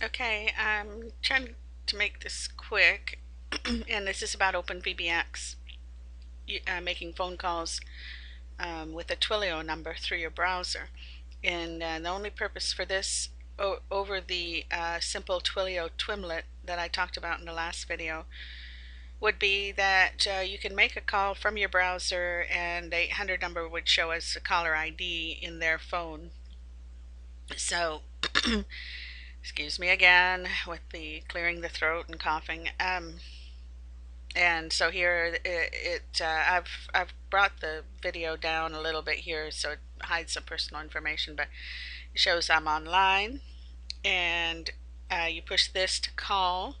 Okay, I'm trying to make this quick, and this is about OpenVBX, uh, making phone calls um, with a Twilio number through your browser. And uh, the only purpose for this over the uh, simple Twilio Twimlet that I talked about in the last video would be that uh, you can make a call from your browser and the 800 number would show as a caller ID in their phone. So excuse me again with the clearing the throat and coughing. Um, and so here it, it uh, I've I've brought the video down a little bit here so it hides some personal information, but it shows I'm online, and uh, you push this to call,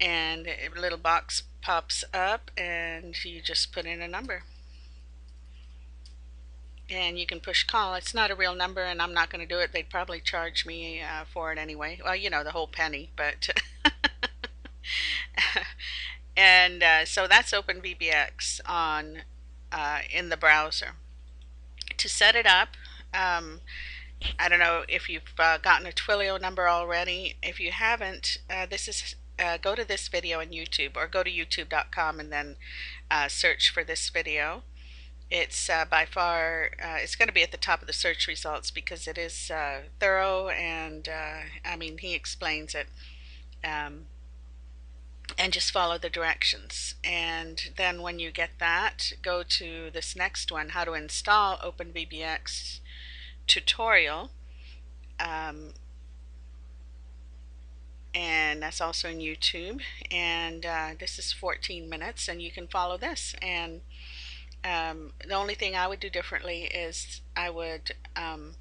and a little box pops up, and you just put in a number and you can push call. It's not a real number, and I'm not going to do it. They'd probably charge me uh, for it anyway. Well, you know, the whole penny, but. and uh, so that's OpenVBX on uh, in the browser. To set it up, um, I don't know if you've uh, gotten a Twilio number already. If you haven't, uh, this is uh, go to this video on YouTube or go to youtube.com and then search for this video it's uh, by far uh, it's going to be at the top of the search results because it is uh, thorough and uh, I mean he explains it um, and just follow the directions. And then when you get that go to this next one how to install OpenVBX tutorial um, and that's also in YouTube. And uh, this is 14 minutes and you can follow this. And um, the only thing I would do differently is I would um,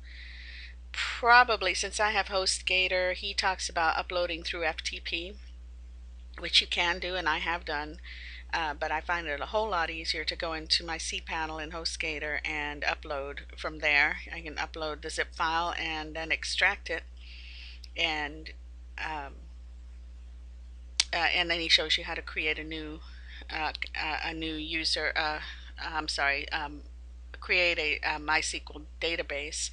probably, since I have HostGator, he talks about uploading through FTP, which you can do and I have done. Uh, but I find it a whole lot easier to go into my cPanel in HostGator and upload from there. I can upload the zip file and then extract it and um, uh, and then he shows you how to create a new uh, a new user uh, I'm sorry, um, create a, a MySQL database.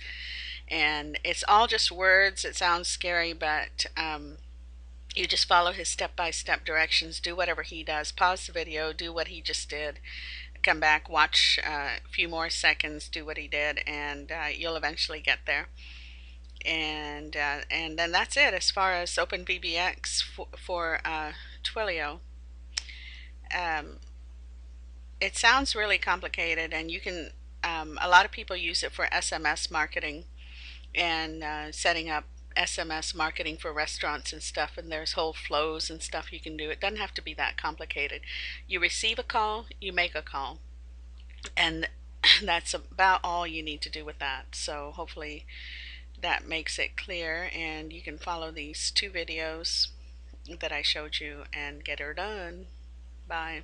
And it's all just words. It sounds scary, but um, you just follow his step-by-step -step directions. Do whatever he does. Pause the video. Do what he just did. Come back, watch uh, a few more seconds, do what he did, and uh, you'll eventually get there. And uh, and then that's it as far as OpenVBX for, for uh, Twilio. Um, it sounds really complicated and you can um, a lot of people use it for SMS marketing and uh, setting up SMS marketing for restaurants and stuff and there's whole flows and stuff you can do. It doesn't have to be that complicated. You receive a call you make a call and that's about all you need to do with that. So hopefully that makes it clear and you can follow these two videos that I showed you and get her done. Bye